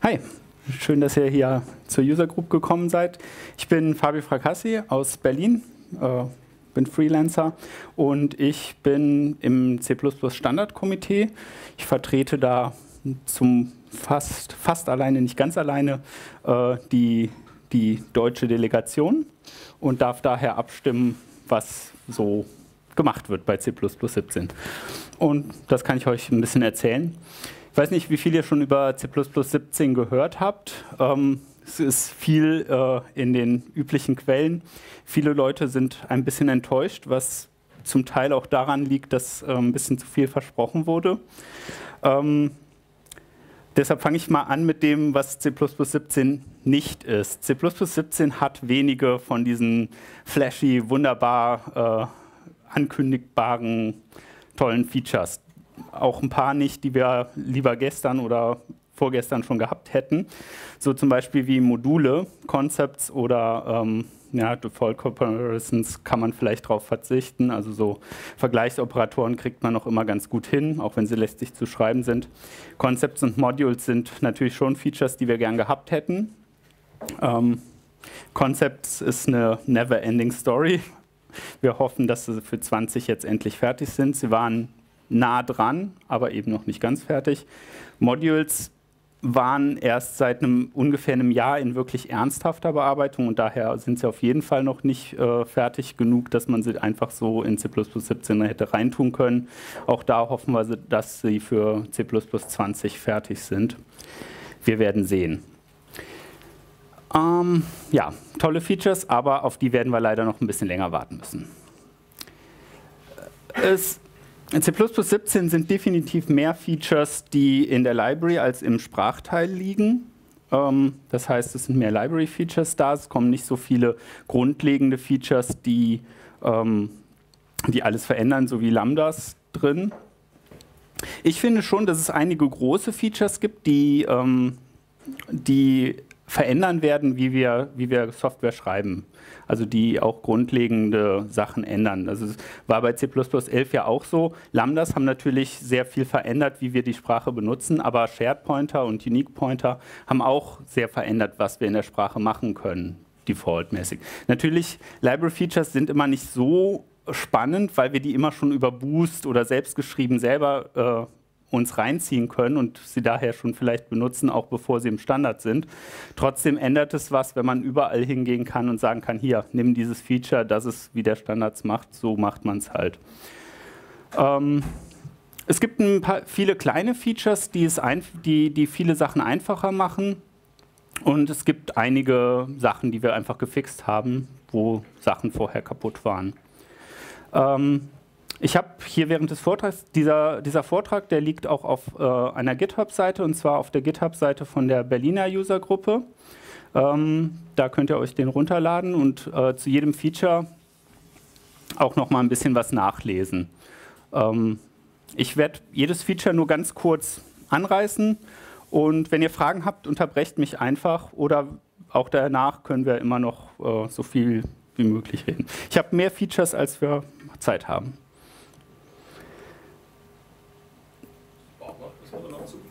Hi, schön, dass ihr hier zur User Group gekommen seid. Ich bin Fabio Fracassi aus Berlin, äh, bin Freelancer und ich bin im C++ Standardkomitee. Ich vertrete da zum fast, fast alleine, nicht ganz alleine, äh, die, die deutsche Delegation und darf daher abstimmen, was so gemacht wird bei C++ 17. Und das kann ich euch ein bisschen erzählen. Ich weiß nicht, wie viel ihr schon über C++ 17 gehört habt. Ähm, es ist viel äh, in den üblichen Quellen. Viele Leute sind ein bisschen enttäuscht, was zum Teil auch daran liegt, dass äh, ein bisschen zu viel versprochen wurde. Ähm, deshalb fange ich mal an mit dem, was C++ 17 nicht ist. C++ 17 hat wenige von diesen flashy, wunderbar äh, ankündigbaren, tollen Features auch ein paar nicht, die wir lieber gestern oder vorgestern schon gehabt hätten. So zum Beispiel wie Module, Concepts oder ähm, ja, Default Comparisons kann man vielleicht darauf verzichten. Also so Vergleichsoperatoren kriegt man noch immer ganz gut hin, auch wenn sie lästig zu schreiben sind. Concepts und Modules sind natürlich schon Features, die wir gern gehabt hätten. Ähm, Concepts ist eine never-ending Story. Wir hoffen, dass sie für 20 jetzt endlich fertig sind. Sie waren nah dran, aber eben noch nicht ganz fertig. Modules waren erst seit einem ungefähr einem Jahr in wirklich ernsthafter Bearbeitung und daher sind sie auf jeden Fall noch nicht äh, fertig genug, dass man sie einfach so in C++ 17 hätte reintun können. Auch da hoffen wir, dass sie für C++ 20 fertig sind. Wir werden sehen. Ähm, ja, tolle Features, aber auf die werden wir leider noch ein bisschen länger warten müssen. Es in C++ 17 sind definitiv mehr Features, die in der Library als im Sprachteil liegen. Ähm, das heißt, es sind mehr Library-Features da. Es kommen nicht so viele grundlegende Features, die, ähm, die alles verändern, so wie Lambdas drin. Ich finde schon, dass es einige große Features gibt, die, ähm, die verändern werden, wie wir, wie wir Software schreiben. Also die auch grundlegende Sachen ändern. Also es war bei C++ 11 ja auch so. Lambdas haben natürlich sehr viel verändert, wie wir die Sprache benutzen, aber Shared Pointer und Unique Pointer haben auch sehr verändert, was wir in der Sprache machen können, defaultmäßig. Natürlich, Library Features sind immer nicht so spannend, weil wir die immer schon über Boost oder selbstgeschrieben selber äh, uns reinziehen können und sie daher schon vielleicht benutzen, auch bevor sie im Standard sind. Trotzdem ändert es was, wenn man überall hingehen kann und sagen kann, hier, nimm dieses Feature, das ist, wie der Standard macht, so macht man es halt. Ähm, es gibt ein paar, viele kleine Features, die, es ein, die, die viele Sachen einfacher machen. Und es gibt einige Sachen, die wir einfach gefixt haben, wo Sachen vorher kaputt waren. Ähm, ich habe hier während des Vortrags, dieser, dieser Vortrag, der liegt auch auf äh, einer GitHub-Seite und zwar auf der GitHub-Seite von der Berliner User-Gruppe. Ähm, da könnt ihr euch den runterladen und äh, zu jedem Feature auch noch mal ein bisschen was nachlesen. Ähm, ich werde jedes Feature nur ganz kurz anreißen und wenn ihr Fragen habt, unterbrecht mich einfach oder auch danach können wir immer noch äh, so viel wie möglich reden. Ich habe mehr Features, als wir Zeit haben.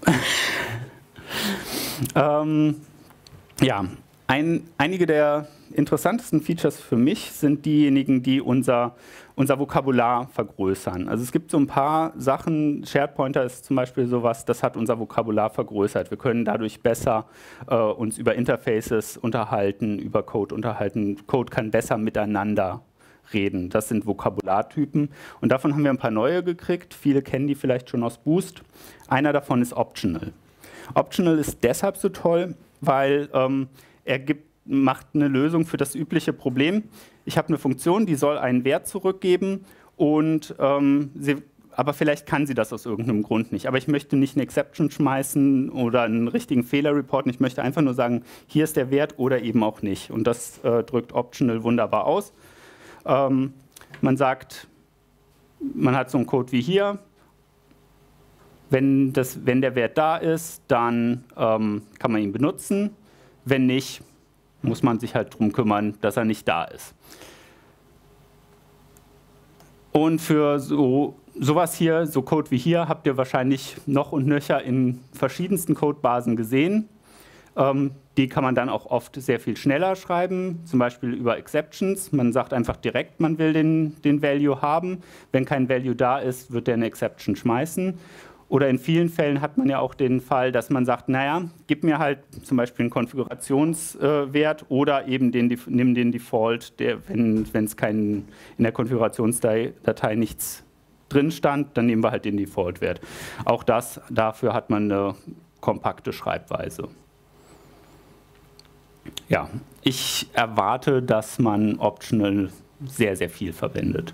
ähm, ja, ein, einige der interessantesten Features für mich sind diejenigen, die unser, unser Vokabular vergrößern. Also es gibt so ein paar Sachen, Shared Pointer ist zum Beispiel sowas, das hat unser Vokabular vergrößert. Wir können dadurch besser äh, uns über Interfaces unterhalten, über Code unterhalten. Code kann besser miteinander reden. Das sind Vokabulartypen. Und davon haben wir ein paar neue gekriegt. Viele kennen die vielleicht schon aus Boost. Einer davon ist Optional. Optional ist deshalb so toll, weil ähm, er gibt, macht eine Lösung für das übliche Problem. Ich habe eine Funktion, die soll einen Wert zurückgeben und ähm, sie, aber vielleicht kann sie das aus irgendeinem Grund nicht. Aber ich möchte nicht eine Exception schmeißen oder einen richtigen Fehler reporten. Ich möchte einfach nur sagen, hier ist der Wert oder eben auch nicht. Und das äh, drückt Optional wunderbar aus. Ähm, man sagt, man hat so einen Code wie hier. Wenn, das, wenn der Wert da ist, dann ähm, kann man ihn benutzen. Wenn nicht, muss man sich halt darum kümmern, dass er nicht da ist. Und für so, sowas hier, so Code wie hier, habt ihr wahrscheinlich noch und nöcher in verschiedensten Codebasen gesehen. Ähm, die kann man dann auch oft sehr viel schneller schreiben, zum Beispiel über Exceptions. Man sagt einfach direkt, man will den, den Value haben. Wenn kein Value da ist, wird der eine Exception schmeißen. Oder in vielen Fällen hat man ja auch den Fall, dass man sagt, naja, gib mir halt zum Beispiel einen Konfigurationswert oder eben den, nimm den Default, der, wenn es in der Konfigurationsdatei nichts drin stand, dann nehmen wir halt den Default-Wert. Auch das, dafür hat man eine kompakte Schreibweise. Ja, ich erwarte, dass man optional sehr, sehr viel verwendet.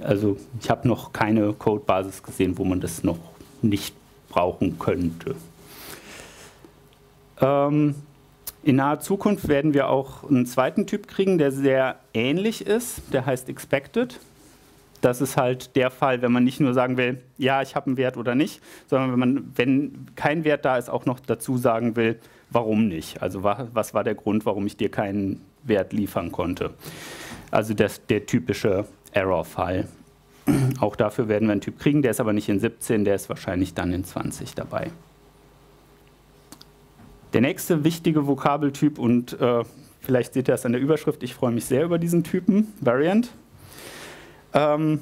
Also ich habe noch keine Codebasis gesehen, wo man das noch nicht brauchen könnte. Ähm, in naher Zukunft werden wir auch einen zweiten Typ kriegen, der sehr ähnlich ist. Der heißt Expected. Das ist halt der Fall, wenn man nicht nur sagen will, ja, ich habe einen Wert oder nicht, sondern wenn man, wenn kein Wert da ist, auch noch dazu sagen will, warum nicht. Also was war der Grund, warum ich dir keinen Wert liefern konnte. Also das, der typische Error-Fall. Auch dafür werden wir einen Typ kriegen, der ist aber nicht in 17, der ist wahrscheinlich dann in 20 dabei. Der nächste wichtige Vokabeltyp, und äh, vielleicht seht ihr das an der Überschrift, ich freue mich sehr über diesen Typen, Variant. Ähm,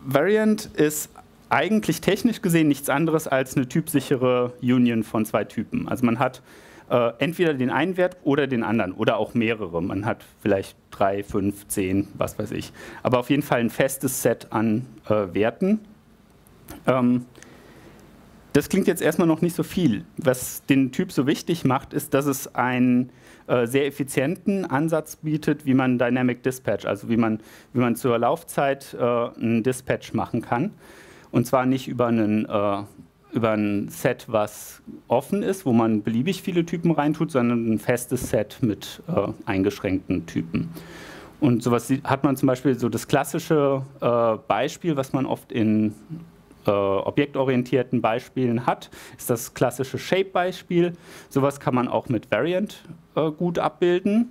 Variant ist eigentlich technisch gesehen nichts anderes als eine typsichere Union von zwei Typen. Also man hat äh, entweder den einen Wert oder den anderen oder auch mehrere. Man hat vielleicht drei, fünf, zehn, was weiß ich. Aber auf jeden Fall ein festes Set an äh, Werten. Ähm, das klingt jetzt erstmal noch nicht so viel. Was den Typ so wichtig macht, ist, dass es einen äh, sehr effizienten Ansatz bietet, wie man Dynamic Dispatch, also wie man, wie man zur Laufzeit äh, einen Dispatch machen kann. Und zwar nicht über einen äh, über ein Set, was offen ist, wo man beliebig viele Typen reintut, sondern ein festes Set mit äh, eingeschränkten Typen. Und sowas hat man zum Beispiel so das klassische äh, Beispiel, was man oft in äh, objektorientierten Beispielen hat, ist das klassische Shape-Beispiel. Sowas kann man auch mit Variant äh, gut abbilden.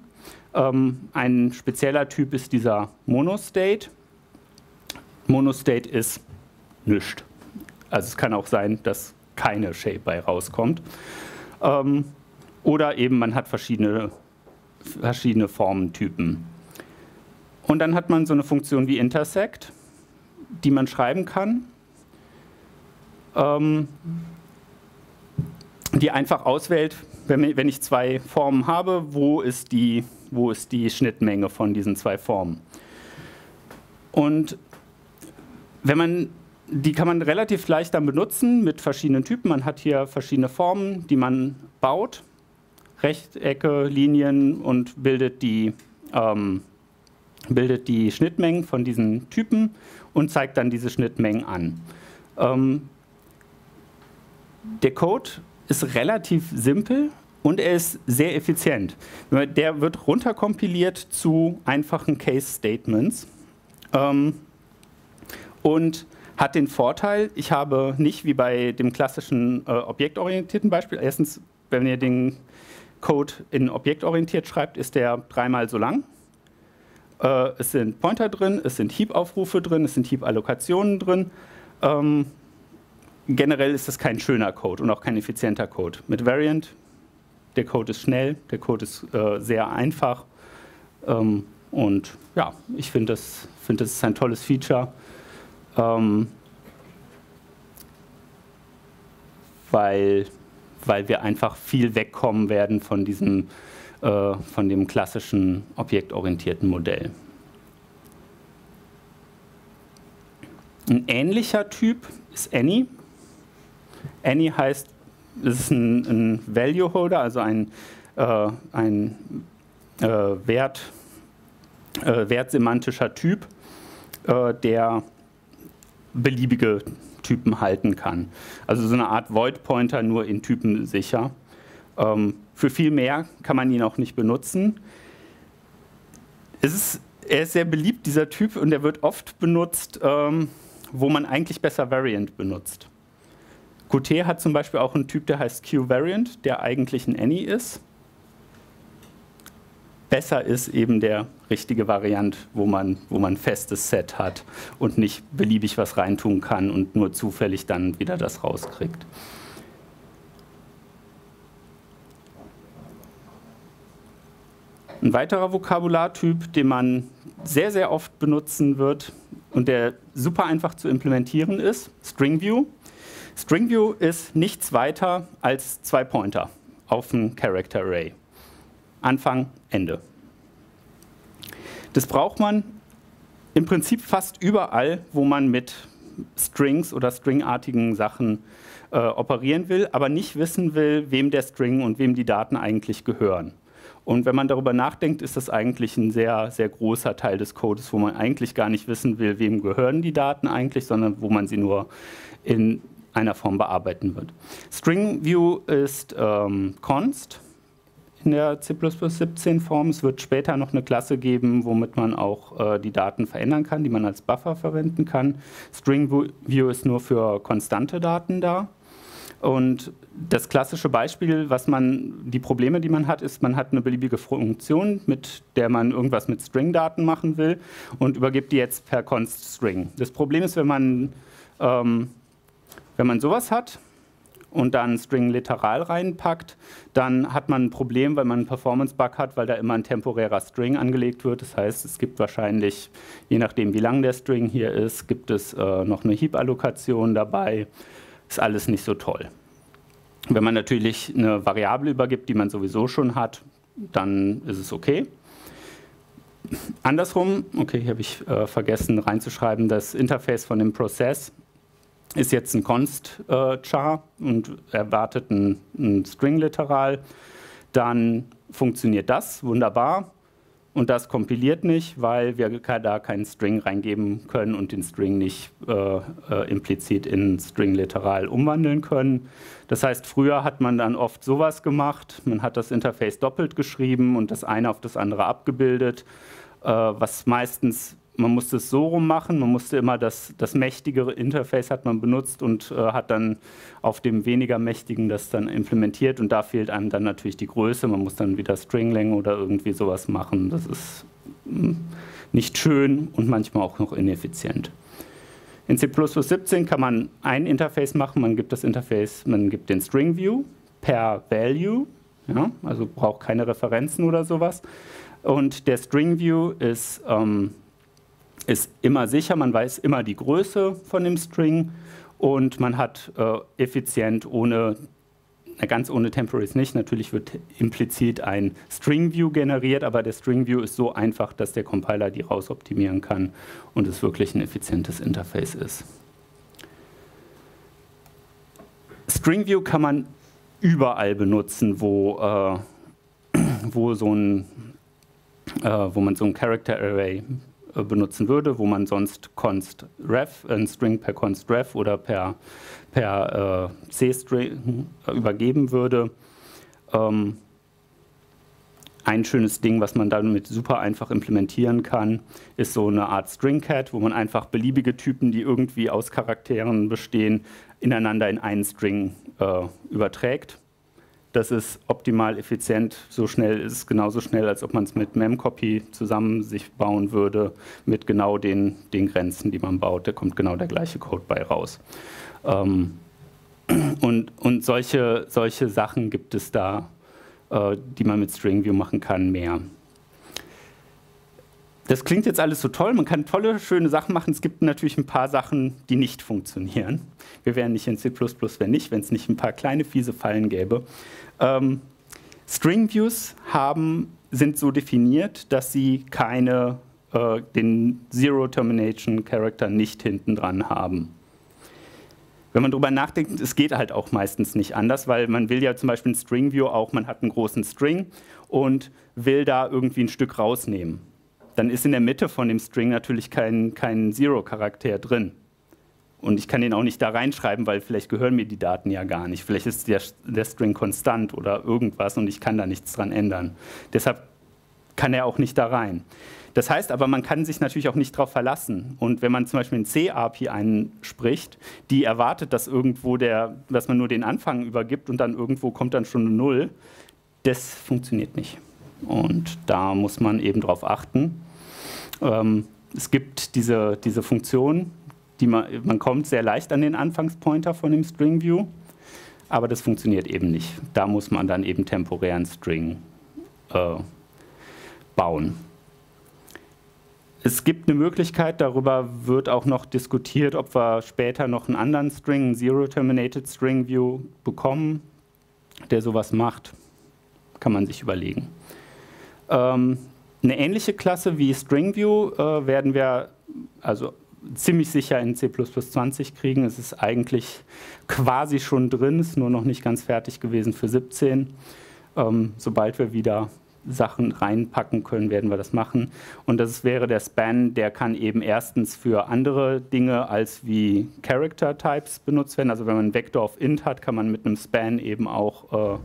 Ähm, ein spezieller Typ ist dieser Monostate. Monostate ist nichts. Also es kann auch sein, dass keine Shape bei rauskommt. Ähm, oder eben man hat verschiedene, verschiedene Formentypen. Und dann hat man so eine Funktion wie Intersect, die man schreiben kann, ähm, die einfach auswählt, wenn, ich zwei Formen habe, wo ist, die, wo ist die Schnittmenge von diesen zwei Formen. Und wenn man die kann man relativ leicht dann benutzen mit verschiedenen Typen. Man hat hier verschiedene Formen, die man baut. Rechtecke, Linien und bildet die, ähm, bildet die Schnittmengen von diesen Typen und zeigt dann diese Schnittmengen an. Ähm, der Code ist relativ simpel und er ist sehr effizient. Der wird runterkompiliert zu einfachen Case-Statements. Ähm, und hat den Vorteil, ich habe nicht wie bei dem klassischen äh, objektorientierten Beispiel, erstens, wenn ihr den Code in objektorientiert schreibt, ist der dreimal so lang. Äh, es sind Pointer drin, es sind Heap-Aufrufe drin, es sind Heap-Allokationen drin. Ähm, generell ist das kein schöner Code und auch kein effizienter Code. Mit Variant, der Code ist schnell, der Code ist äh, sehr einfach. Ähm, und ja, ich finde, das, find, das ist ein tolles Feature. Ähm, weil, weil wir einfach viel wegkommen werden von diesem äh, von dem klassischen objektorientierten Modell. Ein ähnlicher Typ ist Any. Any heißt, es ist ein, ein Value Holder, also ein, äh, ein äh, Wert, äh, wertsemantischer Typ, äh, der beliebige Typen halten kann. Also so eine Art Void Pointer nur in Typen sicher. Ähm, für viel mehr kann man ihn auch nicht benutzen. Ist, er ist sehr beliebt, dieser Typ, und er wird oft benutzt, ähm, wo man eigentlich besser Variant benutzt. Qt hat zum Beispiel auch einen Typ, der heißt Q-Variant, der eigentlich ein Any ist besser ist eben der richtige Variant, wo man, wo man ein festes Set hat und nicht beliebig was reintun kann und nur zufällig dann wieder das rauskriegt. Ein weiterer Vokabulartyp, den man sehr, sehr oft benutzen wird und der super einfach zu implementieren ist, StringView. StringView ist nichts weiter als zwei Pointer auf ein Character Array. Anfang, Ende. Das braucht man im Prinzip fast überall, wo man mit Strings oder stringartigen Sachen äh, operieren will, aber nicht wissen will, wem der String und wem die Daten eigentlich gehören. Und wenn man darüber nachdenkt, ist das eigentlich ein sehr, sehr großer Teil des Codes, wo man eigentlich gar nicht wissen will, wem gehören die Daten eigentlich, sondern wo man sie nur in einer Form bearbeiten wird. String View ist ähm, const in der C++-17-Form. Es wird später noch eine Klasse geben, womit man auch äh, die Daten verändern kann, die man als Buffer verwenden kann. String View ist nur für konstante Daten da. Und das klassische Beispiel, was man, die Probleme, die man hat, ist, man hat eine beliebige Funktion, mit der man irgendwas mit String-Daten machen will und übergibt die jetzt per const string. Das Problem ist, wenn man, ähm, wenn man sowas hat, und dann String literal reinpackt, dann hat man ein Problem, weil man einen Performance-Bug hat, weil da immer ein temporärer String angelegt wird. Das heißt, es gibt wahrscheinlich, je nachdem wie lang der String hier ist, gibt es äh, noch eine Heap-Allokation dabei. Ist alles nicht so toll. Wenn man natürlich eine Variable übergibt, die man sowieso schon hat, dann ist es okay. Andersrum, okay, hier habe ich äh, vergessen reinzuschreiben, das Interface von dem Prozess ist jetzt ein Const-Char und erwartet ein, ein String-Literal, dann funktioniert das wunderbar. Und das kompiliert nicht, weil wir da keinen String reingeben können und den String nicht äh, äh, implizit in String-Literal umwandeln können. Das heißt, früher hat man dann oft sowas gemacht, man hat das Interface doppelt geschrieben und das eine auf das andere abgebildet, äh, was meistens man musste es so rum machen, man musste immer das, das mächtigere Interface hat man benutzt und äh, hat dann auf dem weniger mächtigen das dann implementiert und da fehlt einem dann natürlich die Größe, man muss dann wieder Stringlänge oder irgendwie sowas machen. Das ist hm, nicht schön und manchmal auch noch ineffizient. In C++17 kann man ein Interface machen, man gibt das Interface, man gibt den String View per Value, ja, also braucht keine Referenzen oder sowas. Und der String View ist ähm, ist immer sicher, man weiß immer die Größe von dem String und man hat äh, effizient ohne, ganz ohne Temporaries nicht, natürlich wird implizit ein String View generiert, aber der String View ist so einfach, dass der Compiler die rausoptimieren kann und es wirklich ein effizientes Interface ist. String View kann man überall benutzen, wo, äh, wo, so ein, äh, wo man so ein Character Array benutzen würde, wo man sonst const ref, ein String per const ref oder per, per äh, C-String übergeben würde. Ähm, ein schönes Ding, was man damit super einfach implementieren kann, ist so eine Art String-Cat, wo man einfach beliebige Typen, die irgendwie aus Charakteren bestehen, ineinander in einen String äh, überträgt. Das ist optimal effizient. So schnell ist es genauso schnell, als ob man es mit Memcopy zusammen sich bauen würde, mit genau den, den Grenzen, die man baut. Da kommt genau der gleiche Code bei raus. Ähm, und und solche, solche Sachen gibt es da, äh, die man mit StringView machen kann, mehr das klingt jetzt alles so toll, man kann tolle, schöne Sachen machen. Es gibt natürlich ein paar Sachen, die nicht funktionieren. Wir wären nicht in C++, wenn nicht, wenn es nicht ein paar kleine fiese Fallen gäbe. Ähm, String Views haben, sind so definiert, dass sie keine, äh, den Zero Termination Character nicht hinten dran haben. Wenn man darüber nachdenkt, es geht halt auch meistens nicht anders, weil man will ja zum Beispiel in String View auch, man hat einen großen String und will da irgendwie ein Stück rausnehmen dann ist in der Mitte von dem String natürlich kein, kein Zero-Charakter drin. Und ich kann den auch nicht da reinschreiben, weil vielleicht gehören mir die Daten ja gar nicht. Vielleicht ist der, der String konstant oder irgendwas und ich kann da nichts dran ändern. Deshalb kann er auch nicht da rein. Das heißt aber, man kann sich natürlich auch nicht darauf verlassen. Und wenn man zum Beispiel ein C-API einspricht, die erwartet, dass irgendwo der, dass man nur den Anfang übergibt und dann irgendwo kommt dann schon eine Null, das funktioniert nicht. Und da muss man eben darauf achten. Ähm, es gibt diese, diese Funktion, die man, man kommt sehr leicht an den Anfangspointer von dem String View, aber das funktioniert eben nicht. Da muss man dann eben temporären String äh, bauen. Es gibt eine Möglichkeit, darüber wird auch noch diskutiert, ob wir später noch einen anderen String, einen Zero-Terminated String View bekommen, der sowas macht. Kann man sich überlegen. Ähm, eine ähnliche Klasse wie String View äh, werden wir also ziemlich sicher in C++20 kriegen. Es ist eigentlich quasi schon drin, ist nur noch nicht ganz fertig gewesen für 17. Ähm, sobald wir wieder Sachen reinpacken können, werden wir das machen. Und das wäre der Span, der kann eben erstens für andere Dinge als wie Character Types benutzt werden. Also wenn man einen Vektor auf int hat, kann man mit einem Span eben auch äh,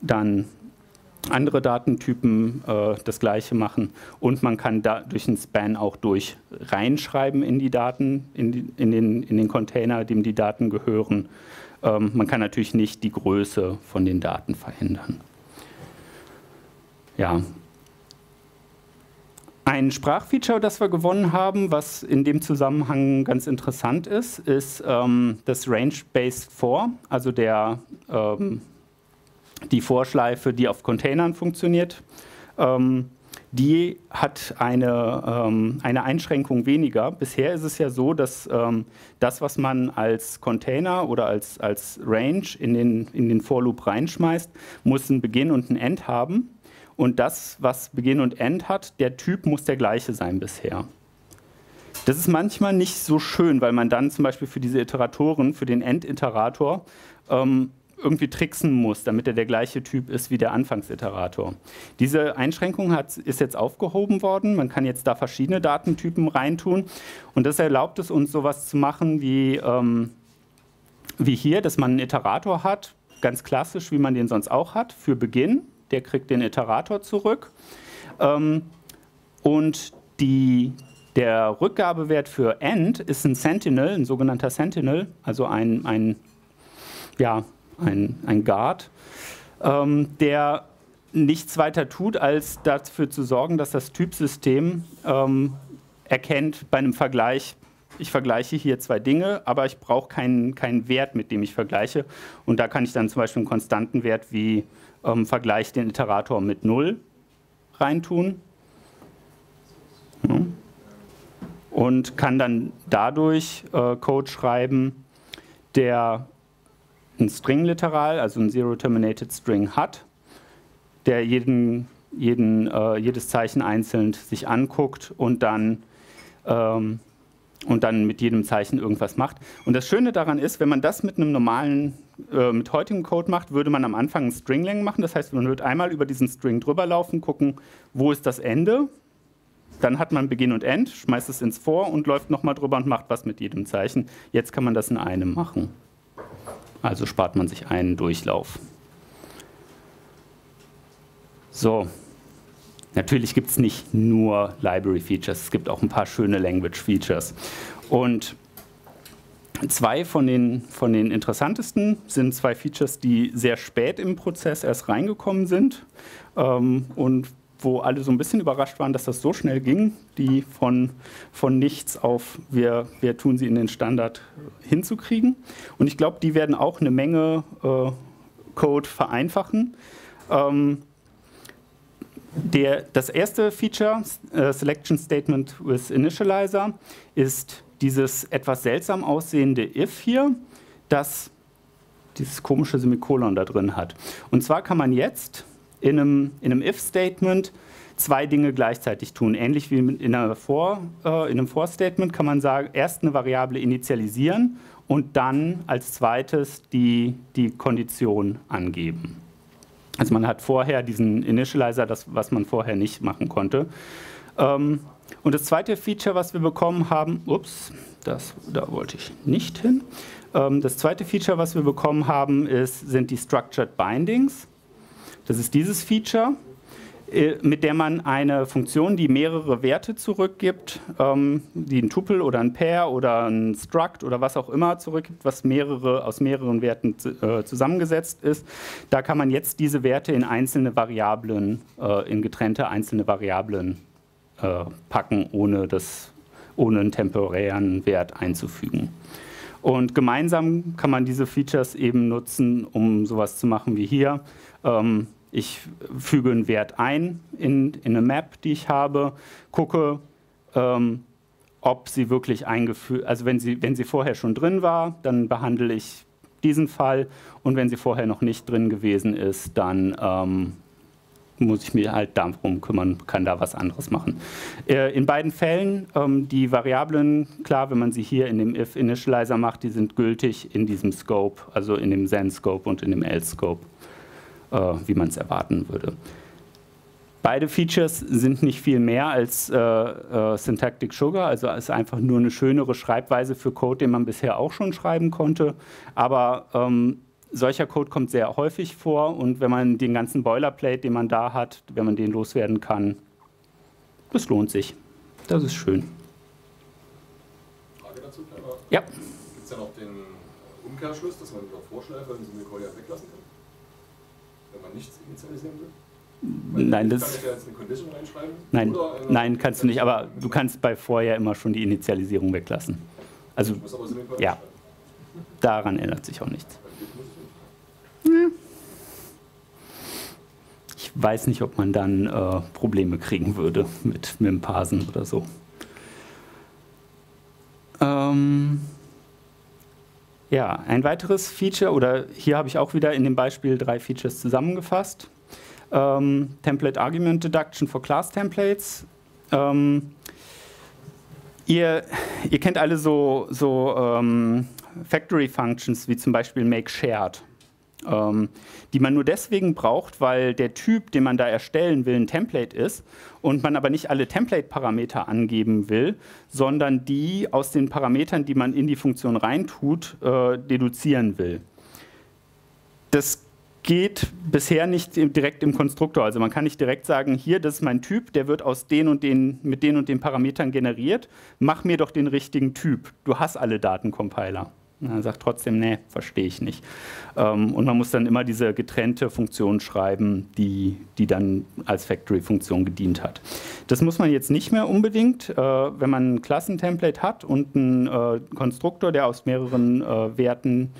dann andere Datentypen äh, das gleiche machen und man kann da durch einen Span auch durch reinschreiben in die Daten, in, die, in, den, in den Container, dem die Daten gehören. Ähm, man kann natürlich nicht die Größe von den Daten verändern. Ja. Ein Sprachfeature, das wir gewonnen haben, was in dem Zusammenhang ganz interessant ist, ist ähm, das Range-Based For, also der, ähm, die Vorschleife, die auf Containern funktioniert. Ähm, die hat eine, ähm, eine Einschränkung weniger. Bisher ist es ja so, dass ähm, das, was man als Container oder als, als Range in den, in den For Loop reinschmeißt, muss einen Beginn und ein End haben. Und das, was Beginn und End hat, der Typ muss der gleiche sein bisher. Das ist manchmal nicht so schön, weil man dann zum Beispiel für diese Iteratoren, für den End-Iterator, ähm, irgendwie tricksen muss, damit er der gleiche Typ ist wie der Anfangsiterator. Diese Einschränkung hat, ist jetzt aufgehoben worden. Man kann jetzt da verschiedene Datentypen reintun. Und das erlaubt es uns, sowas zu machen wie, ähm, wie hier, dass man einen Iterator hat, ganz klassisch, wie man den sonst auch hat, für Beginn der kriegt den Iterator zurück. Ähm, und die, der Rückgabewert für End ist ein Sentinel, ein sogenannter Sentinel, also ein, ein, ja, ein, ein Guard, ähm, der nichts weiter tut, als dafür zu sorgen, dass das Typsystem ähm, erkennt bei einem Vergleich, ich vergleiche hier zwei Dinge, aber ich brauche keinen, keinen Wert, mit dem ich vergleiche. Und da kann ich dann zum Beispiel einen konstanten Wert wie ähm, Vergleich den Iterator mit 0 reintun. Und kann dann dadurch äh, Code schreiben, der ein String-Literal, also ein Zero-Terminated String hat, der jeden, jeden, äh, jedes Zeichen einzeln sich anguckt und dann ähm, und dann mit jedem Zeichen irgendwas macht. Und das Schöne daran ist, wenn man das mit einem normalen, äh, mit heutigem Code macht, würde man am Anfang einen String-Längen machen. Das heißt, man würde einmal über diesen String drüber laufen, gucken, wo ist das Ende. Dann hat man Beginn und End, schmeißt es ins Vor und läuft nochmal drüber und macht was mit jedem Zeichen. Jetzt kann man das in einem machen. Also spart man sich einen Durchlauf. So, Natürlich gibt es nicht nur Library Features, es gibt auch ein paar schöne Language Features. Und zwei von den, von den interessantesten sind zwei Features, die sehr spät im Prozess erst reingekommen sind ähm, und wo alle so ein bisschen überrascht waren, dass das so schnell ging, die von, von nichts auf wir, wir tun sie in den Standard hinzukriegen. Und ich glaube, die werden auch eine Menge äh, Code vereinfachen. Ähm, der, das erste Feature, äh, Selection Statement with Initializer, ist dieses etwas seltsam aussehende if hier, das dieses komische Semikolon da drin hat. Und zwar kann man jetzt in einem, in einem if-Statement zwei Dinge gleichzeitig tun. Ähnlich wie in, For, äh, in einem For-Statement kann man sagen, erst eine Variable initialisieren und dann als zweites die, die Kondition angeben. Also man hat vorher diesen Initializer, das, was man vorher nicht machen konnte. Ähm, und das zweite Feature, was wir bekommen haben, ups, das, da wollte ich nicht hin. Ähm, das zweite Feature, was wir bekommen haben, ist, sind die Structured Bindings. Das ist dieses Feature. Äh, mit der man eine Funktion, die mehrere Werte zurückgibt, ähm, die ein Tuple oder ein Pair oder ein Struct oder was auch immer zurückgibt, was mehrere, aus mehreren Werten äh, zusammengesetzt ist, da kann man jetzt diese Werte in einzelne Variablen, äh, in getrennte einzelne Variablen packen, ohne, das, ohne einen temporären Wert einzufügen. Und gemeinsam kann man diese Features eben nutzen, um sowas zu machen wie hier. Ähm, ich füge einen Wert ein in, in eine Map, die ich habe, gucke, ähm, ob sie wirklich eingeführt, also wenn sie, wenn sie vorher schon drin war, dann behandle ich diesen Fall und wenn sie vorher noch nicht drin gewesen ist, dann ähm, muss ich mich halt darum kümmern, kann da was anderes machen. Äh, in beiden Fällen, ähm, die Variablen, klar, wenn man sie hier in dem if-initializer macht, die sind gültig in diesem Scope, also in dem then-Scope und in dem else-Scope, äh, wie man es erwarten würde. Beide Features sind nicht viel mehr als äh, äh, Syntactic Sugar, also ist einfach nur eine schönere Schreibweise für Code, den man bisher auch schon schreiben konnte. Aber ähm, solcher Code kommt sehr häufig vor und wenn man den ganzen Boilerplate, den man da hat, wenn man den loswerden kann, das lohnt sich. Das ist schön. Frage dazu, Clever. Ja. Gibt es ja noch den Umkehrschluss, dass man über Vorschleife in diesem Recall ja weglassen kann? Wenn man nichts initialisieren will? Weil Nein, Kann das, ich ja jetzt eine Condition reinschreiben? nein, Oder, äh, nein, kannst du nicht, aber du kannst bei vorher immer schon die Initialisierung weglassen. Also Ja. daran ändert sich auch nichts. Ich weiß nicht, ob man dann äh, Probleme kriegen würde mit, mit dem Parsen oder so. Ähm ja, ein weiteres Feature, oder hier habe ich auch wieder in dem Beispiel drei Features zusammengefasst. Ähm, Template Argument Deduction for Class Templates. Ähm, ihr, ihr kennt alle so, so ähm, Factory Functions wie zum Beispiel make shared, ähm, die man nur deswegen braucht, weil der Typ, den man da erstellen will, ein Template ist und man aber nicht alle Template-Parameter angeben will, sondern die aus den Parametern, die man in die Funktion reintut, äh, deduzieren will. Das geht bisher nicht direkt im Konstruktor. Also man kann nicht direkt sagen, hier, das ist mein Typ, der wird aus den und den, mit den und den Parametern generiert. Mach mir doch den richtigen Typ. Du hast alle Datencompiler. Und er sagt trotzdem, nee, verstehe ich nicht. Ähm, und man muss dann immer diese getrennte Funktion schreiben, die, die dann als Factory-Funktion gedient hat. Das muss man jetzt nicht mehr unbedingt, äh, wenn man ein Klassentemplate hat und einen äh, Konstruktor, der aus mehreren äh, Werten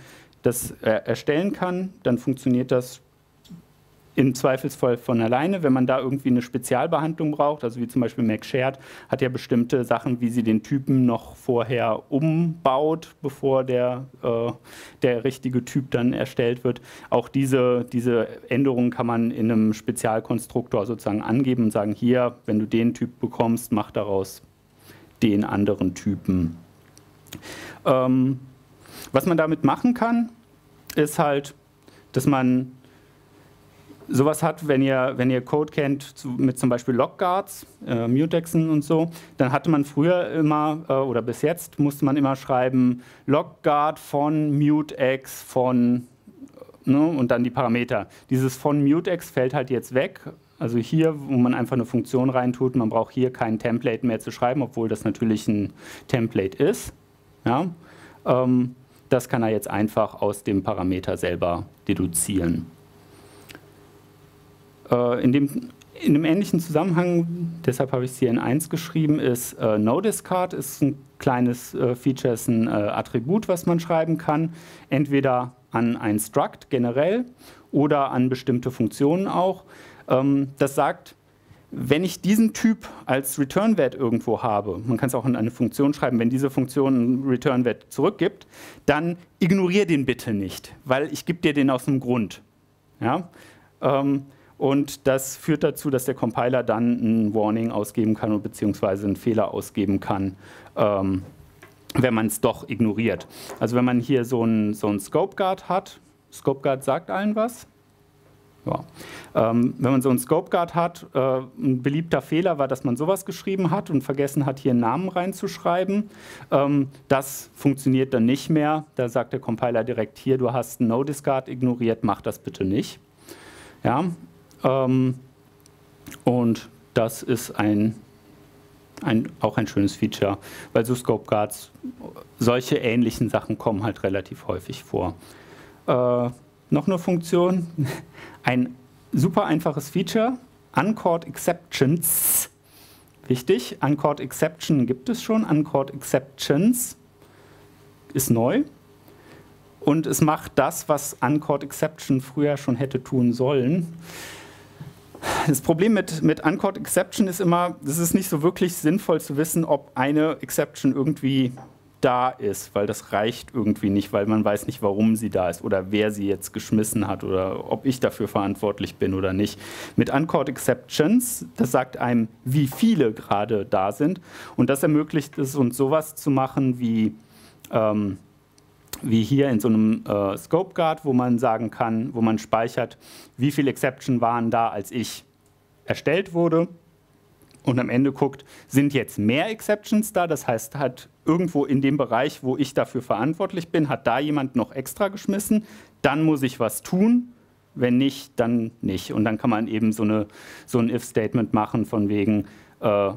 das äh, erstellen kann, dann funktioniert das im Zweifelsfall von alleine. Wenn man da irgendwie eine Spezialbehandlung braucht, also wie zum Beispiel MacShared, hat ja bestimmte Sachen, wie sie den Typen noch vorher umbaut, bevor der, äh, der richtige Typ dann erstellt wird. Auch diese, diese Änderungen kann man in einem Spezialkonstruktor sozusagen angeben und sagen, hier, wenn du den Typ bekommst, mach daraus den anderen Typen. Ähm, was man damit machen kann, ist halt, dass man sowas hat, wenn ihr, wenn ihr Code kennt zu, mit zum Beispiel Logguards, äh, Mutexen und so, dann hatte man früher immer, äh, oder bis jetzt musste man immer schreiben, Logguard von Mutex von, ne, und dann die Parameter. Dieses von Mutex fällt halt jetzt weg. Also hier, wo man einfach eine Funktion reintut, man braucht hier kein Template mehr zu schreiben, obwohl das natürlich ein Template ist. Ja? Ähm, das kann er jetzt einfach aus dem Parameter selber deduzieren. Äh, in, dem, in einem ähnlichen Zusammenhang, deshalb habe ich es hier in 1 geschrieben, ist äh, NoDiscard, ist ein kleines äh, Feature, ist ein äh, Attribut, was man schreiben kann, entweder an ein Struct generell oder an bestimmte Funktionen auch. Ähm, das sagt, wenn ich diesen Typ als Return-Wert irgendwo habe, man kann es auch in eine Funktion schreiben, wenn diese Funktion einen Return-Wert zurückgibt, dann ignoriere den bitte nicht, weil ich gebe dir den aus dem Grund. Ja? Ähm, und das führt dazu, dass der Compiler dann ein Warning ausgeben kann beziehungsweise einen Fehler ausgeben kann, ähm, wenn man es doch ignoriert. Also wenn man hier so einen so Scope Guard hat, Scope Guard sagt allen was. Ja. Ähm, wenn man so einen Scope Guard hat, äh, ein beliebter Fehler war, dass man sowas geschrieben hat und vergessen hat, hier einen Namen reinzuschreiben. Ähm, das funktioniert dann nicht mehr. Da sagt der Compiler direkt hier, du hast einen No-Discard ignoriert, mach das bitte nicht. Ja, und das ist ein, ein, auch ein schönes Feature, weil so Scope Guards, solche ähnlichen Sachen kommen halt relativ häufig vor. Äh, noch eine Funktion, ein super einfaches Feature, Uncaught Exceptions. Wichtig, Uncaught Exception gibt es schon, Uncaught Exceptions ist neu. und es macht das, was Uncaught Exception früher schon hätte tun sollen. Das Problem mit, mit Uncaught Exception ist immer, es ist nicht so wirklich sinnvoll zu wissen, ob eine Exception irgendwie da ist, weil das reicht irgendwie nicht, weil man weiß nicht, warum sie da ist oder wer sie jetzt geschmissen hat oder ob ich dafür verantwortlich bin oder nicht. Mit Uncaught Exceptions, das sagt einem, wie viele gerade da sind und das ermöglicht es uns sowas zu machen wie ähm, wie hier in so einem äh, Scope Guard, wo man sagen kann, wo man speichert, wie viele Exception waren da, als ich erstellt wurde. Und am Ende guckt, sind jetzt mehr Exceptions da? Das heißt, hat irgendwo in dem Bereich, wo ich dafür verantwortlich bin, hat da jemand noch extra geschmissen? Dann muss ich was tun. Wenn nicht, dann nicht. Und dann kann man eben so, eine, so ein If-Statement machen von wegen, äh,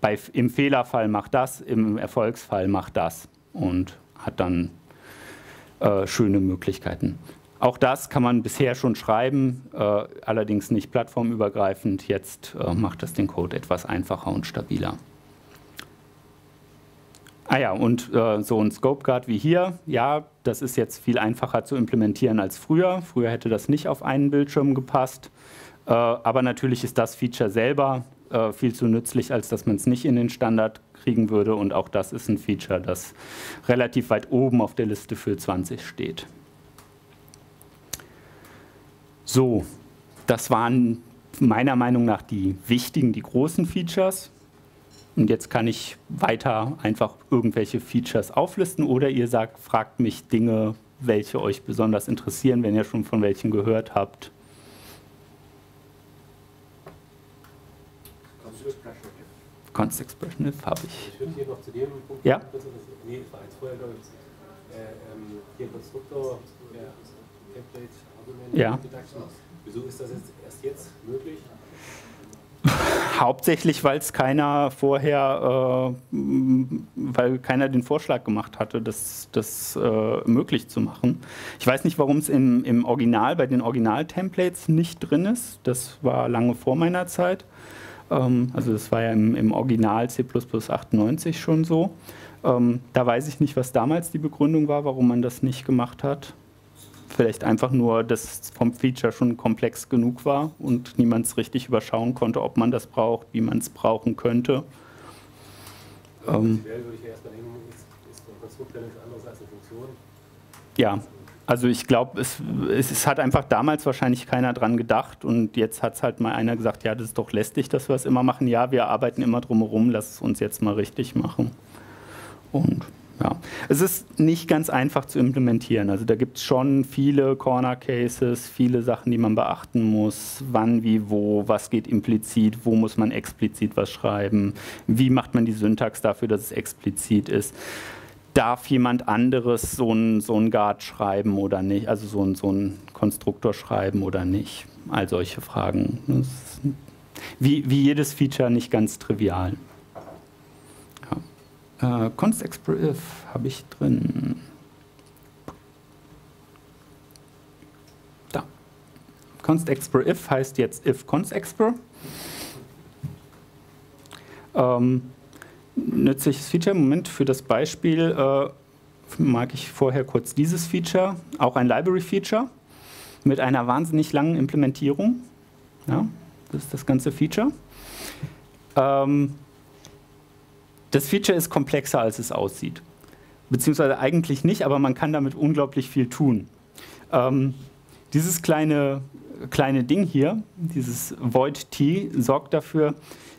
bei, im Fehlerfall macht das, im Erfolgsfall macht das. Und hat dann äh, schöne Möglichkeiten. Auch das kann man bisher schon schreiben, äh, allerdings nicht plattformübergreifend. Jetzt äh, macht das den Code etwas einfacher und stabiler. Ah ja, und äh, so ein Scope Guard wie hier, ja, das ist jetzt viel einfacher zu implementieren als früher. Früher hätte das nicht auf einen Bildschirm gepasst. Äh, aber natürlich ist das Feature selber äh, viel zu nützlich, als dass man es nicht in den Standard kriegen würde. Und auch das ist ein Feature, das relativ weit oben auf der Liste für 20 steht. So, das waren meiner Meinung nach die wichtigen, die großen Features. Und jetzt kann ich weiter einfach irgendwelche Features auflisten oder ihr sagt, fragt mich Dinge, welche euch besonders interessieren, wenn ihr schon von welchen gehört habt. Const Expression if habe ich. Ich würde hier noch zu dem Punkt. Ja? Nee, das war eins vorher, glaube ich. Äh, ähm, hier Konstruktor, ja, Template, Argument, ja. Deduction. Wieso ist das jetzt erst jetzt möglich? Hauptsächlich, weil es keiner vorher, äh, weil keiner den Vorschlag gemacht hatte, das, das äh, möglich zu machen. Ich weiß nicht, warum es im, im Original, bei den Original-Templates nicht drin ist. Das war lange vor meiner Zeit. Ähm, also das war ja im, im Original C 98 schon so. Ähm, da weiß ich nicht, was damals die Begründung war, warum man das nicht gemacht hat. Vielleicht einfach nur, dass vom Feature schon komplex genug war und niemand es richtig überschauen konnte, ob man das braucht, wie man es brauchen könnte. Ähm, würde ich ja erstmal nehmen, ist, ist ein Konstrukt ja nichts anderes als eine Funktion. Ja, also ich glaube, es, es, hat einfach damals wahrscheinlich keiner dran gedacht und jetzt hat es halt mal einer gesagt, ja, das ist doch lästig, dass wir es immer machen. Ja, wir arbeiten immer drumherum, lass es uns jetzt mal richtig machen. Und ja, es ist nicht ganz einfach zu implementieren. Also da gibt es schon viele Corner Cases, viele Sachen, die man beachten muss. Wann, wie, wo, was geht implizit, wo muss man explizit was schreiben, wie macht man die Syntax dafür, dass es explizit ist darf jemand anderes so ein, so ein Guard schreiben oder nicht, also so ein, so ein Konstruktor schreiben oder nicht. All solche Fragen. Wie, wie jedes Feature nicht ganz trivial. Ja. Äh, Const habe ich drin. Da. Const if heißt jetzt if const Ähm, nützliches Feature. Moment, für das Beispiel äh, mag ich vorher kurz dieses Feature, auch ein Library-Feature mit einer wahnsinnig langen Implementierung. Ja, das ist das ganze Feature. Ähm, das Feature ist komplexer, als es aussieht. Beziehungsweise eigentlich nicht, aber man kann damit unglaublich viel tun. Ähm, dieses kleine, kleine Ding hier, dieses Void T, sorgt dafür,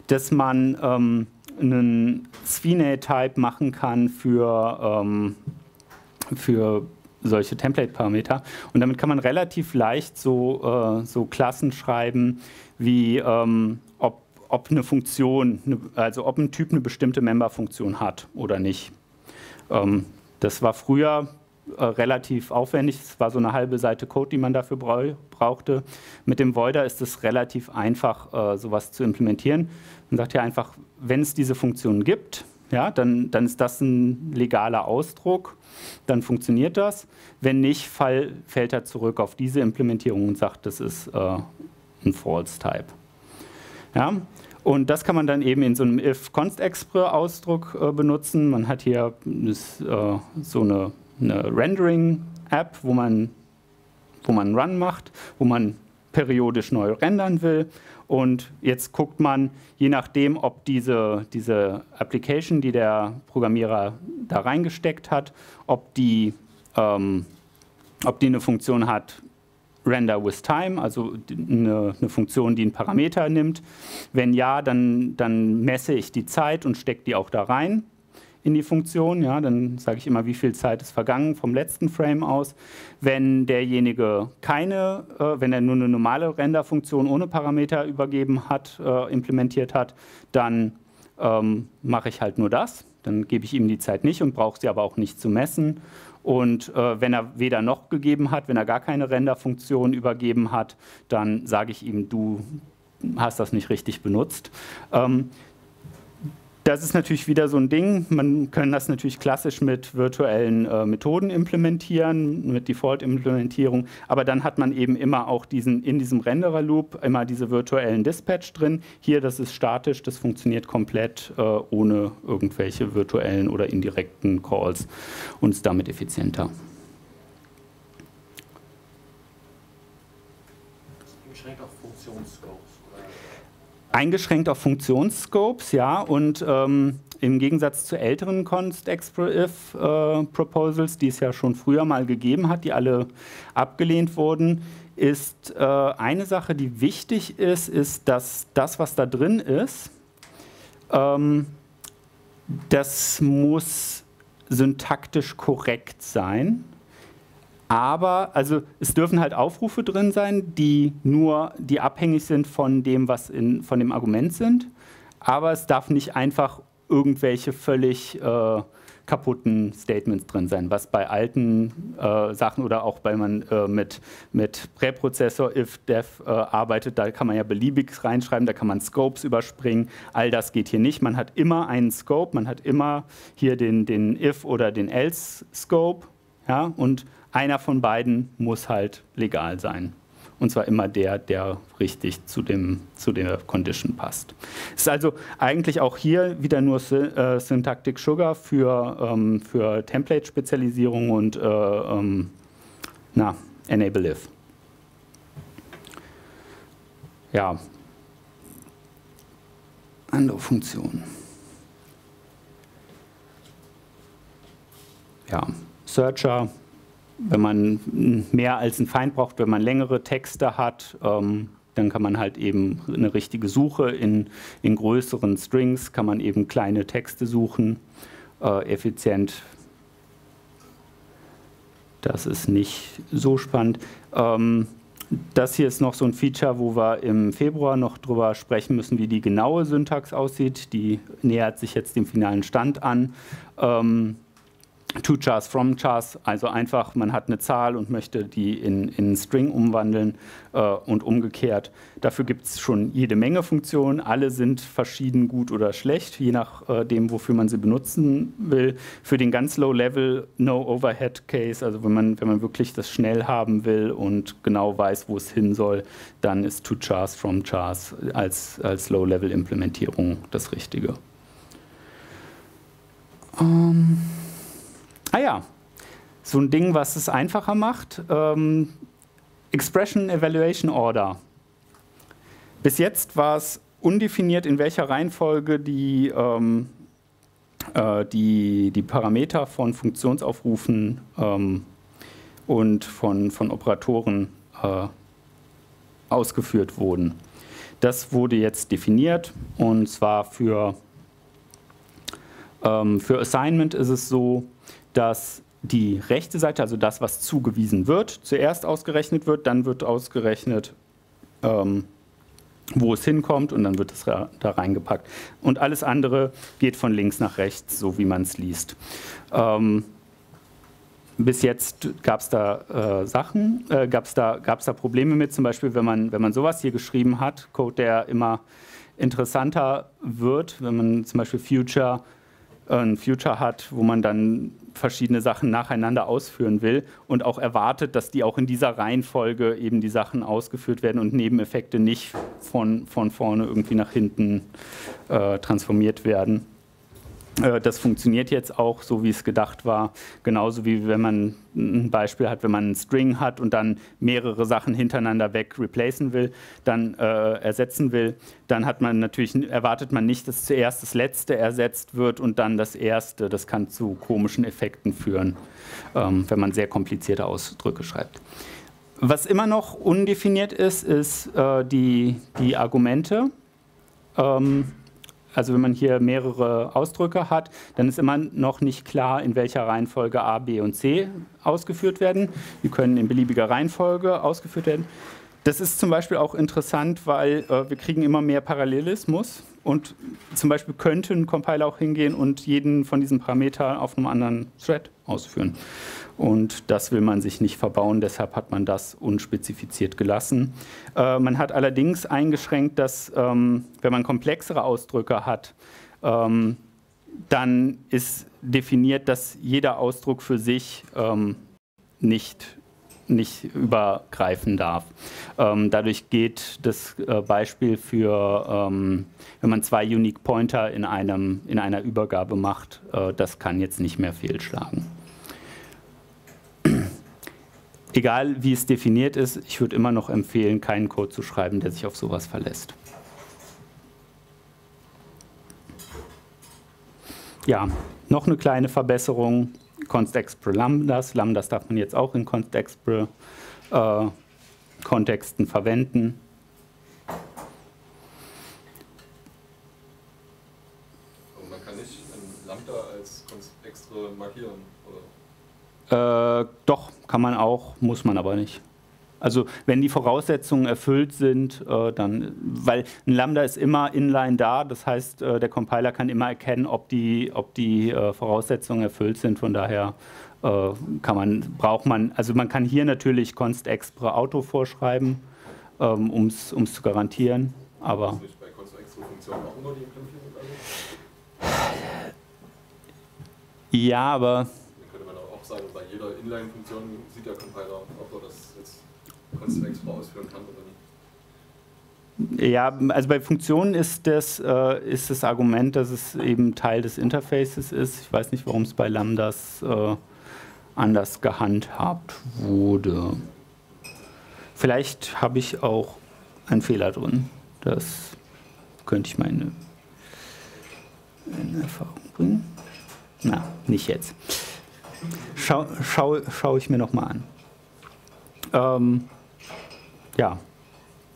dass man ähm, einen Svine-Type machen kann für, ähm, für solche Template-Parameter. Und damit kann man relativ leicht so, äh, so Klassen schreiben, wie ähm, ob, ob eine Funktion, also ob ein Typ eine bestimmte Member-Funktion hat oder nicht. Ähm, das war früher äh, relativ aufwendig. Es war so eine halbe Seite Code, die man dafür brauchte. Mit dem Voider ist es relativ einfach, äh, sowas zu implementieren. Man sagt ja einfach, wenn es diese Funktion gibt, ja, dann, dann ist das ein legaler Ausdruck, dann funktioniert das. Wenn nicht, fall, fällt er zurück auf diese Implementierung und sagt, das ist äh, ein False-Type. Ja, und das kann man dann eben in so einem if-const-expr-Ausdruck äh, benutzen. Man hat hier das, äh, so eine, eine Rendering App, wo man, wo man Run macht, wo man periodisch neu rendern will. Und jetzt guckt man, je nachdem, ob diese, diese Application, die der Programmierer da reingesteckt hat, ob die, ähm, ob die eine Funktion hat, Render with Time, also eine, eine, Funktion, die einen Parameter nimmt. Wenn ja, dann, dann messe ich die Zeit und stecke die auch da rein in die Funktion. Ja, dann sage ich immer, wie viel Zeit ist vergangen vom letzten Frame aus. Wenn derjenige keine, äh, wenn er nur eine normale Render-Funktion ohne Parameter übergeben hat, äh, implementiert hat, dann ähm, mache ich halt nur das. Dann gebe ich ihm die Zeit nicht und brauche sie aber auch nicht zu messen. Und äh, wenn er weder noch gegeben hat, wenn er gar keine Render-Funktion übergeben hat, dann sage ich ihm, du hast das nicht richtig benutzt. Ähm, das ist natürlich wieder so ein Ding. Man kann das natürlich klassisch mit virtuellen äh, Methoden implementieren, mit Default-Implementierung. Aber dann hat man eben immer auch diesen, in diesem Renderer-Loop immer diese virtuellen Dispatch drin. Hier, das ist statisch, das funktioniert komplett äh, ohne irgendwelche virtuellen oder indirekten Calls und ist damit effizienter. Eingeschränkt auf Funktionsscopes, ja, und ähm, im Gegensatz zu älteren Const-If-Proposals, äh, die es ja schon früher mal gegeben hat, die alle abgelehnt wurden, ist äh, eine Sache, die wichtig ist, ist, dass das, was da drin ist, ähm, das muss syntaktisch korrekt sein. Aber also es dürfen halt Aufrufe drin sein, die nur, die abhängig sind von dem, was in, von dem Argument sind. Aber es darf nicht einfach irgendwelche völlig äh, kaputten Statements drin sein, was bei alten äh, Sachen oder auch bei man äh, mit, mit Präprozessor if def äh, arbeitet, da kann man ja beliebig reinschreiben, da kann man Scopes überspringen. All das geht hier nicht. Man hat immer einen Scope, man hat immer hier den, den if oder den else Scope. Ja, und einer von beiden muss halt legal sein. Und zwar immer der, der richtig zu, dem, zu der Condition passt. Es ist also eigentlich auch hier wieder nur äh, Syntactic Sugar für, ähm, für Template-Spezialisierung und äh, ähm, na, Enable If. Ja. Andere Funktionen. Ja, Searcher wenn man mehr als einen Feind braucht, wenn man längere Texte hat, ähm, dann kann man halt eben eine richtige Suche in, in größeren Strings, kann man eben kleine Texte suchen, äh, effizient. Das ist nicht so spannend. Ähm, das hier ist noch so ein Feature, wo wir im Februar noch drüber sprechen müssen, wie die genaue Syntax aussieht. Die nähert sich jetzt dem finalen Stand an. Ähm, to chars from chars, also einfach, man hat eine Zahl und möchte die in, in String umwandeln äh, und umgekehrt. Dafür gibt es schon jede Menge Funktionen, alle sind verschieden gut oder schlecht, je nachdem, äh, wofür man sie benutzen will. Für den ganz Low-Level No-Overhead-Case, also wenn man, wenn man wirklich das schnell haben will und genau weiß, wo es hin soll, dann ist to chars from chars als, als Low-Level-Implementierung das Richtige. Um ähm, Ah ja, so ein Ding, was es einfacher macht. Ähm, Expression Evaluation Order. Bis jetzt war es undefiniert, in welcher Reihenfolge die, ähm, äh, die, die Parameter von Funktionsaufrufen ähm, und von, von Operatoren äh, ausgeführt wurden. Das wurde jetzt definiert und zwar für, ähm, für Assignment ist es so, dass die rechte Seite, also das, was zugewiesen wird, zuerst ausgerechnet wird, dann wird ausgerechnet, ähm, wo es hinkommt und dann wird es da reingepackt. Und alles andere geht von links nach rechts, so wie man es liest. Ähm, bis jetzt gab es da äh, Sachen, äh, gab es da, gab's da Probleme mit, zum Beispiel, wenn man, wenn man sowas hier geschrieben hat, Code, der immer interessanter wird, wenn man zum Beispiel Future ein Future hat, wo man dann verschiedene Sachen nacheinander ausführen will und auch erwartet, dass die auch in dieser Reihenfolge eben die Sachen ausgeführt werden und Nebeneffekte nicht von, von vorne irgendwie nach hinten äh, transformiert werden. Äh, das funktioniert jetzt auch so, wie es gedacht war. Genauso wie wenn man ein Beispiel hat, wenn man einen String hat und dann mehrere Sachen hintereinander weg replacen will, dann äh, ersetzen will, dann hat man natürlich, erwartet man nicht, dass zuerst das letzte ersetzt wird und dann das erste. Das kann zu komischen Effekten führen, ähm, wenn man sehr komplizierte Ausdrücke schreibt. Was immer noch undefiniert ist, ist äh, die, die Argumente. Ähm, also wenn man hier mehrere Ausdrücke hat, dann ist immer noch nicht klar, in welcher Reihenfolge A, B und C ausgeführt werden. Die können in beliebiger Reihenfolge ausgeführt werden. Das ist zum Beispiel auch interessant, weil äh, wir kriegen immer mehr Parallelismus und zum Beispiel könnte ein Compiler auch hingehen und jeden von diesen Parametern auf einem anderen Thread ausführen. Und das will man sich nicht verbauen, deshalb hat man das unspezifiziert gelassen. Äh, man hat allerdings eingeschränkt, dass ähm, wenn man komplexere Ausdrücke hat, ähm, dann ist definiert, dass jeder Ausdruck für sich ähm, nicht nicht übergreifen darf. Ähm, dadurch geht das äh, Beispiel für, ähm, wenn man zwei Unique Pointer in, einem, in einer Übergabe macht, äh, das kann jetzt nicht mehr fehlschlagen. Egal wie es definiert ist, ich würde immer noch empfehlen, keinen Code zu schreiben, der sich auf sowas verlässt. Ja, noch eine kleine Verbesserung const Lambdas. Lambdas darf man jetzt auch in const äh, Kontexten verwenden. Und man kann nicht ein Lambda als const markieren, oder? Äh, doch, kann man auch, muss man aber nicht. Also wenn die Voraussetzungen erfüllt sind, äh, dann, weil ein Lambda ist immer inline da, das heißt, äh, der Compiler kann immer erkennen, ob die, ob die äh, Voraussetzungen erfüllt sind. Von daher kann man, braucht man, also man kann hier natürlich const expre auto vorschreiben, ähm, um es zu garantieren. Aber bei const expre Funktionen auch immer die Implementierung? Ja, aber. Dann könnte man auch sagen, bei jeder Inline-Funktion sieht der Compiler, ob er das Kontext ausführen kann oder? Ja, also bei Funktionen ist das, äh, ist das Argument, dass es eben Teil des Interfaces ist. Ich weiß nicht, warum es bei Lambdas äh, anders gehandhabt wurde. Vielleicht habe ich auch einen Fehler drin. Das könnte ich mal in, Erfahrung bringen. Na, nicht jetzt. Schau, schau, schau ich mir nochmal an. Ähm, ja,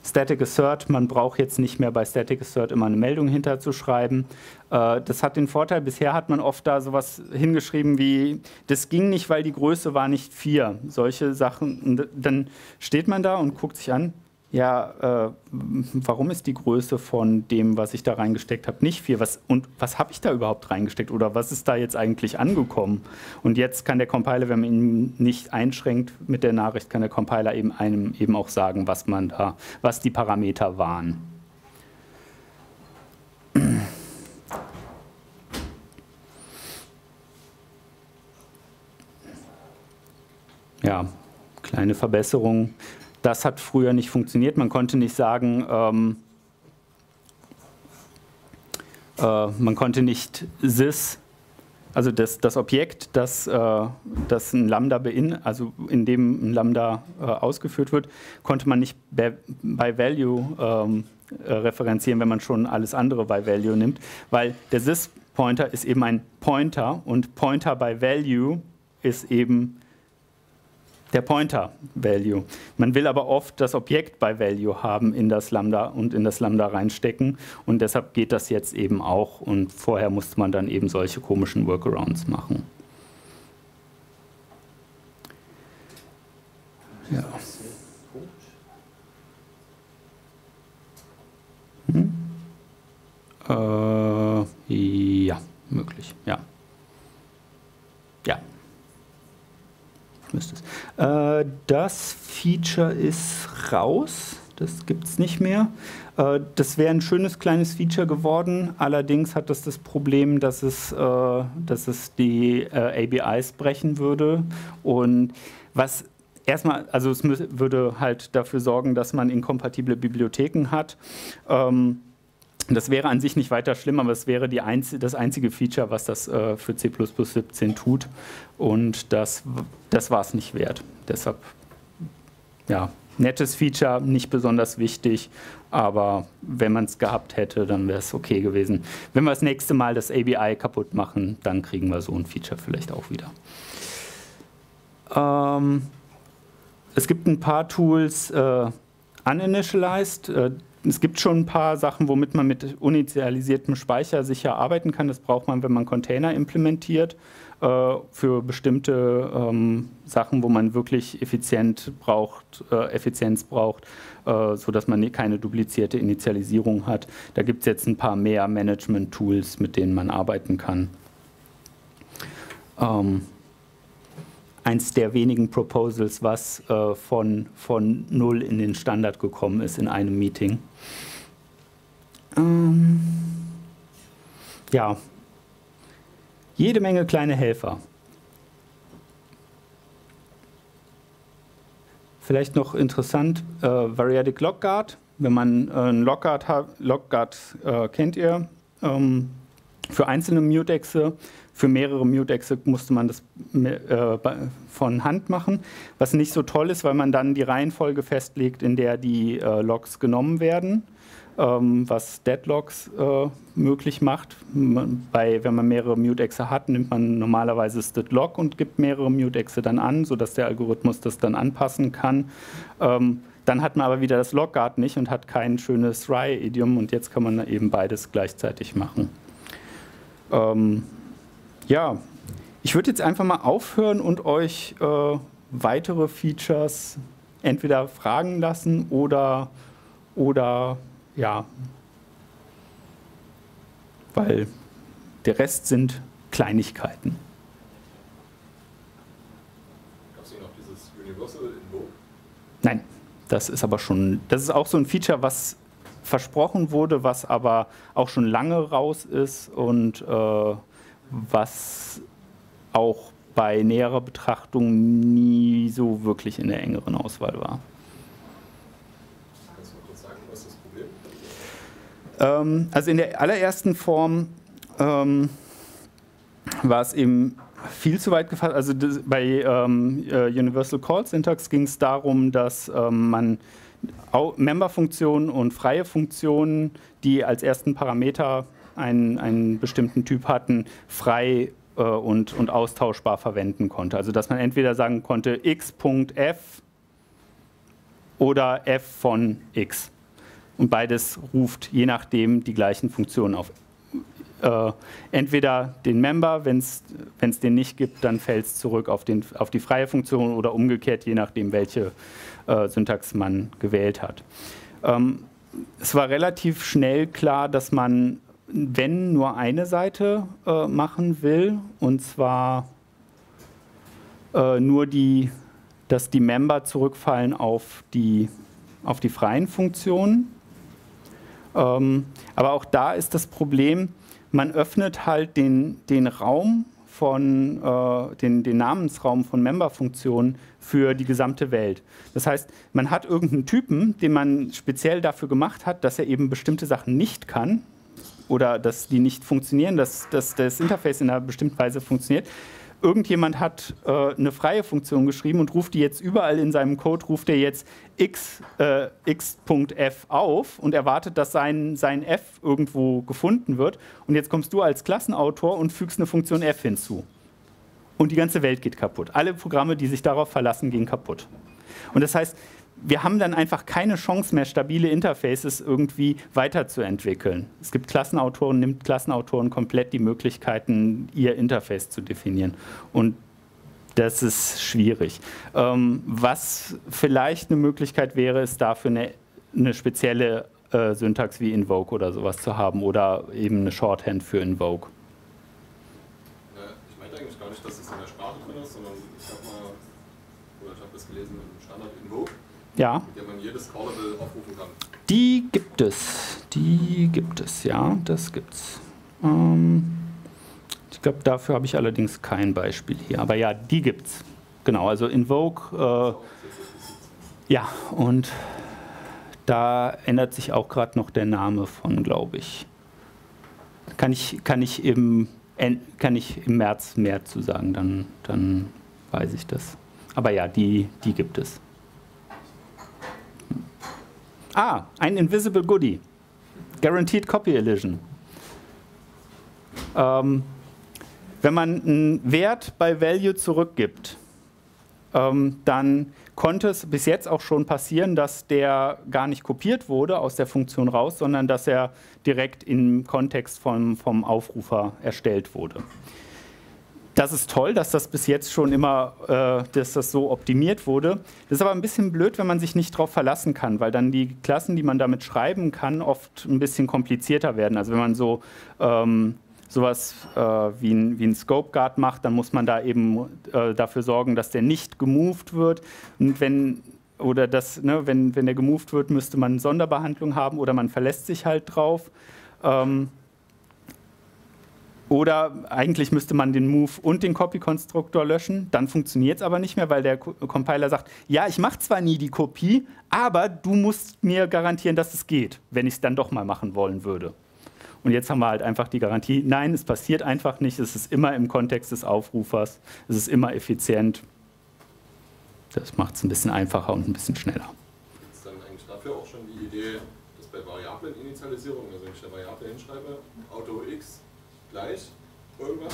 Static Assert, man braucht jetzt nicht mehr bei Static Assert immer eine Meldung hinterzuschreiben. Äh, das hat den Vorteil, bisher hat man oft da sowas hingeschrieben wie, das ging nicht, weil die Größe war nicht 4. Solche Sachen, dann steht man da und guckt sich an, ja, äh, warum ist die Größe von dem, was ich da reingesteckt habe, nicht viel? Was, und was habe ich da überhaupt reingesteckt oder was ist da jetzt eigentlich angekommen? Und jetzt kann der Compiler, wenn man ihn nicht einschränkt mit der Nachricht, kann der Compiler eben einem eben auch sagen, was man da, was die Parameter waren. Ja, kleine Verbesserung das hat früher nicht funktioniert. Man konnte nicht sagen, ähm, äh, man konnte nicht sys, also das, das Objekt, das, äh, das ein Lambda bein, also in dem ein Lambda äh, ausgeführt wird, konnte man nicht bei, Value ähm, äh, referenzieren, wenn man schon alles andere bei Value nimmt, weil der sys-Pointer ist eben ein Pointer und Pointer bei Value ist eben der Pointer-Value. Man will aber oft das Objekt bei Value haben in das Lambda und in das Lambda reinstecken und deshalb geht das jetzt eben auch und vorher musste man dann eben solche komischen Workarounds machen. Ja. Hm? Äh, ja, möglich, ja. Ja müsste es. Äh, das Feature ist raus. Das gibt es nicht mehr. Äh, das wäre ein schönes kleines Feature geworden. Allerdings hat das das Problem, dass es, äh, dass es die ABIs brechen würde. Und was erstmal, also es würde halt dafür sorgen, dass man inkompatible Bibliotheken hat. Ähm, Das wäre an sich nicht weiter schlimm, aber es wäre einz das einzige Feature, was das äh, für C 17 tut. Und das, das war es nicht wert. Deshalb, ja, nettes Feature, nicht besonders wichtig, aber wenn man es gehabt hätte, dann wäre es okay gewesen. Wenn wir das nächste Mal das ABI kaputt machen, dann kriegen wir so ein Feature vielleicht auch wieder. Ähm, es gibt ein paar Tools, äh, uninitialized. Es gibt schon ein paar Sachen, womit man mit initialisiertem Speicher sicher arbeiten kann. Das braucht man, wenn man Container implementiert äh, für bestimmte ähm, Sachen, wo man wirklich effizient braucht, äh, Effizienz braucht, äh, sodass man keine duplizierte Initialisierung hat. Da gibt es jetzt ein paar mehr Management-Tools, mit denen man arbeiten kann. Ähm, eins der wenigen Proposals, was äh, von, von null in den Standard gekommen ist in einem Meeting. Ähm, ja, jede Menge kleine Helfer. Vielleicht noch interessant, äh, Variadic Lockguard. Wenn man äh, einen Lockguard hat, Lockguard äh, kennt ihr, ähm, für einzelne Mutexe für mehrere Mutexe musste man das äh, von Hand machen, was nicht so toll ist, weil man dann die Reihenfolge festlegt, in der die äh, Logs genommen werden, ähm, was Deadlocks äh, möglich macht. Wenn man mehrere Mutexe hat, nimmt man normalerweise das Log und gibt mehrere Mutexe dann an, sodass der Algorithmus das dann anpassen kann. Ähm, dann hat man aber wieder das Logguard nicht und hat kein schönes Rye-Idiom und jetzt kann man eben beides gleichzeitig machen. Ähm, ja, ich würde jetzt einfach mal aufhören und euch äh, weitere Features entweder fragen lassen oder, oder ja, weil der Rest sind Kleinigkeiten. Gab es hier noch dieses Universal Invoke? Nein, das ist aber schon, das ist auch so ein Feature, was versprochen wurde, was aber auch schon lange raus ist und äh, was auch bei näherer Betrachtung nie so wirklich in der engeren Auswahl war. Kannst du mal kurz sagen, was das Problem? Ähm, also in der allerersten Form ähm, war es eben viel zu weit gefasst. Also das, bei ähm, äh, Universal Call Syntax ging es darum, dass ähm, man Member-Funktionen und freie Funktionen, die als ersten Parameter einen, einen bestimmten Typ hatten, frei äh, und, und austauschbar verwenden konnte. Also dass man entweder sagen konnte x.f oder f von x. Und beides ruft je nachdem die gleichen Funktionen auf. Äh, entweder den Member, wenn es den nicht gibt, dann fällt es zurück auf, den, auf die freie Funktion oder umgekehrt, je nachdem, welche äh, Syntax man gewählt hat. Ähm, es war relativ schnell klar, dass man wenn nur eine Seite äh, machen will, und zwar äh, nur die, dass die Member zurückfallen auf die, auf die freien Funktionen. Ähm, aber auch da ist das Problem, man öffnet halt den, den Raum von, äh, den, den Namensraum von Member-Funktionen für die gesamte Welt. Das heißt, man hat irgendeinen Typen, den man speziell dafür gemacht hat, dass er eben bestimmte Sachen nicht kann, oder dass die nicht funktionieren, dass, dass das Interface in einer bestimmten Weise funktioniert. Irgendjemand hat äh, eine freie Funktion geschrieben und ruft die jetzt überall in seinem Code, ruft er jetzt x, äh, x.f auf und erwartet, dass sein, sein f irgendwo gefunden wird. Und jetzt kommst du als Klassenautor und fügst eine Funktion f hinzu. Und die ganze Welt geht kaputt. Alle Programme, die sich darauf verlassen, gehen kaputt. Und das heißt, wir haben dann einfach keine Chance mehr, stabile Interfaces irgendwie weiterzuentwickeln. Es gibt Klassenautoren, nimmt Klassenautoren komplett die Möglichkeiten, ihr Interface zu definieren. Und das ist schwierig. Ähm, was vielleicht eine Möglichkeit wäre, ist dafür eine, eine spezielle äh, Syntax wie Invoke oder sowas zu haben oder eben eine Shorthand für Invoke. Ich meinte eigentlich gar nicht, dass es in der Sprache drin ist, sondern ich habe mal, oder ich habe das gelesen im Standard Invoke ja. mit der man jedes Callable aufrufen kann. Die gibt es. Die gibt es, ja, das gibt's. Ähm, ich glaube, dafür habe ich allerdings kein Beispiel hier. Aber ja, die gibt's. Genau, also Invoke. Äh, ja, und Da ändert sich auch gerade noch der Name von, glaube ich. Kann ich, kann, ich im, kann ich im März mehr zu sagen, dann, dann weiß ich das. Aber ja, die, die gibt es. Ah, ein Invisible Goodie. Guaranteed Copy Elision. Ähm, wenn man einen Wert bei Value zurückgibt, ähm, dann konnte es bis jetzt auch schon passieren, dass der gar nicht kopiert wurde aus der Funktion raus, sondern dass er direkt im Kontext vom, vom Aufrufer erstellt wurde. Das ist toll, dass das bis jetzt schon immer, äh, dass das so optimiert wurde. Das ist aber ein bisschen blöd, wenn man sich nicht darauf verlassen kann, weil dann die Klassen, die man damit schreiben kann, oft ein bisschen komplizierter werden. Also wenn man so ähm, sowas äh, wie, ein, wie ein Scope Guard macht, dann muss man da eben äh, dafür sorgen, dass der nicht gemoved wird. Und wenn oder das, ne, wenn, wenn der gemoved wird, müsste man Sonderbehandlung haben oder man verlässt sich halt drauf. Ähm, oder eigentlich müsste man den Move und den Copy-Konstruktor löschen. Dann funktioniert es aber nicht mehr, weil der Compiler sagt, ja, ich mache zwar nie die Kopie, aber du musst mir garantieren, dass es geht, wenn ich es dann doch mal machen wollen würde. Und jetzt haben wir halt einfach die Garantie, nein, es passiert einfach nicht, es ist immer im Kontext des Aufrufers, es ist immer effizient. Das macht es ein bisschen einfacher und ein bisschen schneller. Ist dann eigentlich dafür auch schon die Idee, dass bei Variableninitialisierung, also wenn ich eine Variable hinschreibe, Auto X gleich irgendwas?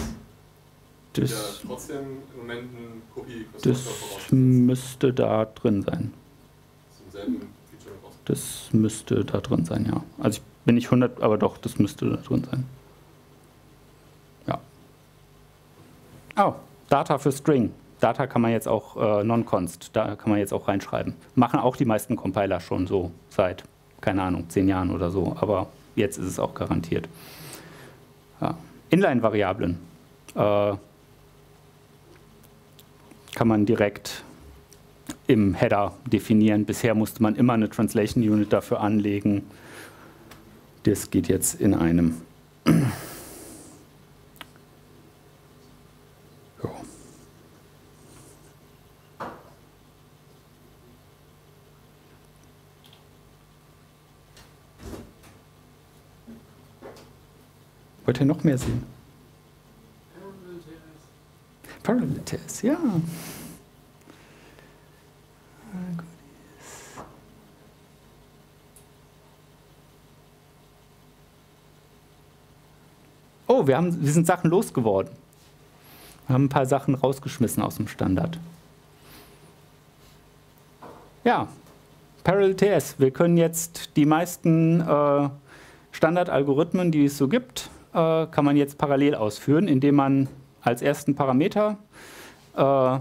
Das, ja trotzdem im Moment ein Kopie das müsste da drin sein. Das müsste da drin sein, ja. Also ich bin nicht 100, aber doch, das müsste da drin sein. Ja. Oh, Data für String. Data kann man jetzt auch äh, non-const, da kann man jetzt auch reinschreiben. Machen auch die meisten Compiler schon so seit, keine Ahnung, zehn Jahren oder so, aber jetzt ist es auch garantiert. Inline-Variablen äh, kann man direkt im Header definieren. Bisher musste man immer eine Translation Unit dafür anlegen. Das geht jetzt in einem. Wollt ihr noch mehr sehen? Parallel Test, ja. Oh, wir, haben, wir sind Sachen losgeworden. Wir haben ein paar Sachen rausgeschmissen aus dem Standard. Ja, Parallel TS. Wir können jetzt die meisten äh, Standardalgorithmen, die es so gibt, äh, kann man jetzt parallel ausführen, indem man als ersten Parameter äh,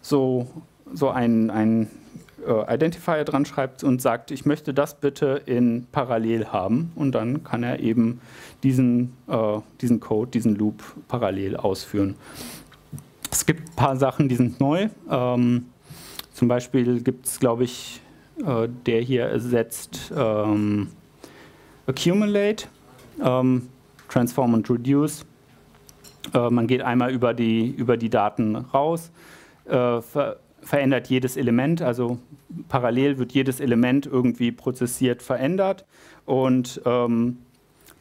so, so ein, ein äh, Identifier dran schreibt und sagt, ich möchte das bitte in parallel haben. Und dann kann er eben diesen, äh, diesen Code, diesen Loop parallel ausführen. Es gibt ein paar Sachen, die sind neu. Ähm, zum Beispiel gibt es, glaube ich, äh, der hier ersetzt ähm, Accumulate. Ähm, Transform und Reduce. Äh, man geht einmal über die, über die Daten raus, äh, ver verändert jedes Element, also parallel wird jedes Element irgendwie prozessiert verändert und ähm,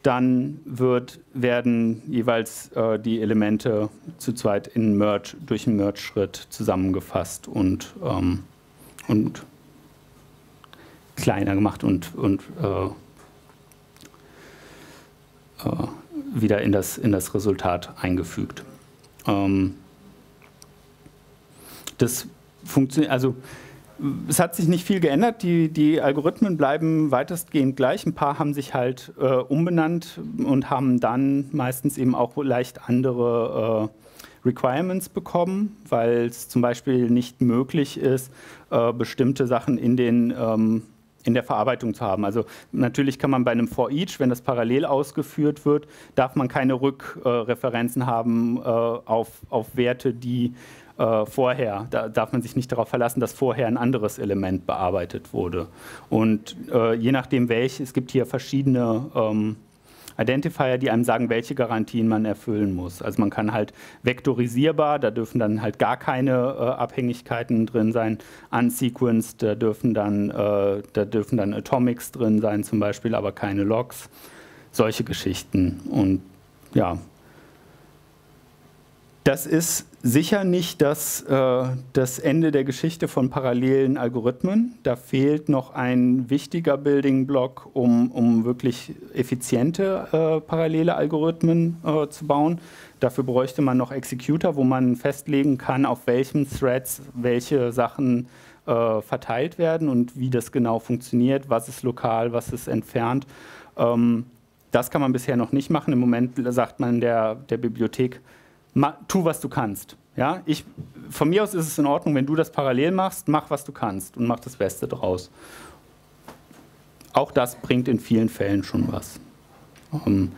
dann wird, werden jeweils äh, die Elemente zu zweit in Merge, durch einen Merge-Schritt zusammengefasst und, ähm, und kleiner gemacht und, und äh, äh, wieder in das, in das Resultat eingefügt. Ähm, das funktioniert, also es hat sich nicht viel geändert. Die, die, Algorithmen bleiben weitestgehend gleich. Ein paar haben sich halt äh, umbenannt und haben dann meistens eben auch leicht andere äh, Requirements bekommen, weil es zum Beispiel nicht möglich ist, äh, bestimmte Sachen in den ähm, in der Verarbeitung zu haben. Also natürlich kann man bei einem For Each, wenn das parallel ausgeführt wird, darf man keine Rückreferenzen haben äh, auf, auf Werte, die äh, vorher, da darf man sich nicht darauf verlassen, dass vorher ein anderes Element bearbeitet wurde. Und äh, je nachdem welches, es gibt hier verschiedene ähm, Identifier, die einem sagen, welche Garantien man erfüllen muss. Also man kann halt vektorisierbar, da dürfen dann halt gar keine äh, Abhängigkeiten drin sein. Unsequenced, da dürfen, dann, äh, da dürfen dann Atomics drin sein zum Beispiel, aber keine Logs. Solche Geschichten. Und ja, das ist sicher nicht das, äh, das Ende der Geschichte von parallelen Algorithmen. Da fehlt noch ein wichtiger Building Block, um, um wirklich effiziente äh, parallele Algorithmen äh, zu bauen. Dafür bräuchte man noch Executor, wo man festlegen kann, auf welchen Threads welche Sachen äh, verteilt werden und wie das genau funktioniert, was ist lokal, was ist entfernt. Ähm, das kann man bisher noch nicht machen. Im Moment sagt man der, der Bibliothek, tu, was du kannst. Ja, ich, von mir aus ist es in Ordnung, wenn du das parallel machst, mach, was du kannst und mach das Beste draus. Auch das bringt in vielen Fällen schon was. Ähm,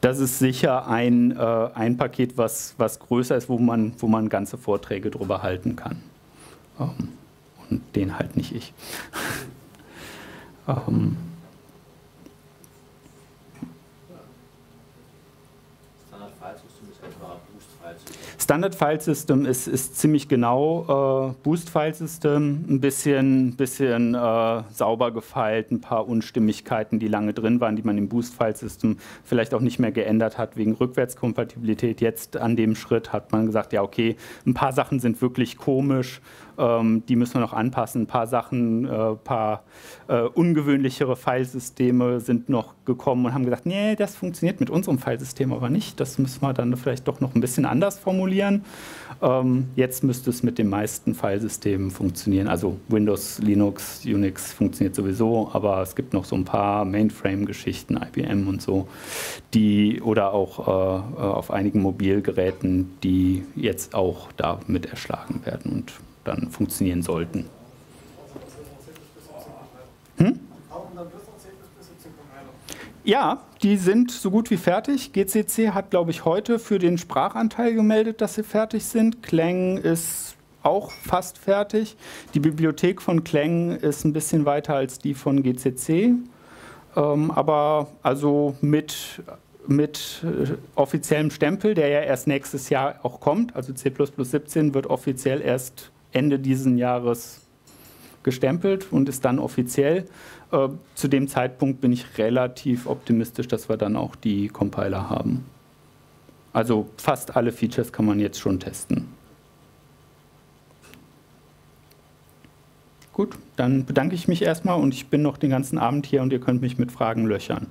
das ist sicher ein, äh, ein Paket, was, was größer ist, wo man, wo man ganze Vorträge drüber halten kann. Ähm, und den halt nicht ich. ähm, Standard File System ist, ist ziemlich genau äh, Boost File System, ein bisschen, bisschen äh, sauber gefeilt, ein paar Unstimmigkeiten, die lange drin waren, die man im Boost File System vielleicht auch nicht mehr geändert hat wegen Rückwärtskompatibilität. Jetzt an dem Schritt hat man gesagt, ja okay, ein paar Sachen sind wirklich komisch ähm, die müssen wir noch anpassen. Ein paar Sachen, ein äh, paar äh, ungewöhnlichere Filesysteme sind noch gekommen und haben gesagt, nee, das funktioniert mit unserem Filesystem aber nicht. Das müssen wir dann vielleicht doch noch ein bisschen anders formulieren. Ähm, jetzt müsste es mit den meisten Filesystemen funktionieren. Also Windows, Linux, Unix funktioniert sowieso, aber es gibt noch so ein paar Mainframe-Geschichten, IBM und so, die oder auch äh, auf einigen Mobilgeräten, die jetzt auch damit erschlagen werden. Und dann funktionieren sollten. Hm? Ja, die sind so gut wie fertig. GCC hat, glaube ich, heute für den Sprachanteil gemeldet, dass sie fertig sind. Clang ist auch fast fertig. Die Bibliothek von Clang ist ein bisschen weiter als die von GCC. Ähm, aber also mit, mit äh, offiziellem Stempel, der ja erst nächstes Jahr auch kommt. Also C 17 wird offiziell erst Ende dieses Jahres gestempelt und ist dann offiziell. Äh, zu dem Zeitpunkt bin ich relativ optimistisch, dass wir dann auch die Compiler haben. Also fast alle Features kann man jetzt schon testen. Gut, dann bedanke ich mich erstmal und ich bin noch den ganzen Abend hier und ihr könnt mich mit Fragen löchern.